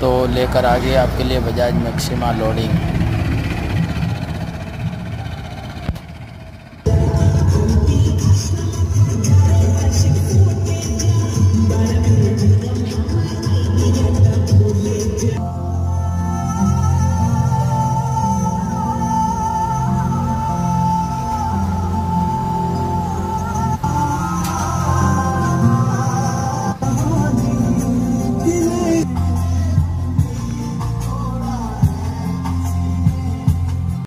तो लेकर आ गए आपके लिए बजाज मैक्सिमा लोडिंग।